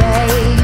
baby